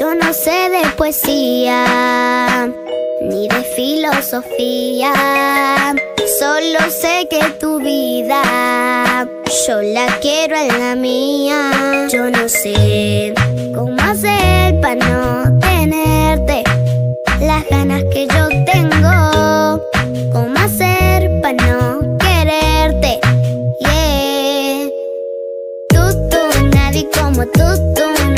Yo no sé de poesía ni de filosofía. Solo sé que tu vida yo la quiero en la mía. Yo no sé cómo hacer para no tenerte las ganas que yo tengo. Cómo hacer para no quererte. Yeah. Tú, tú, nadie como tú, tú.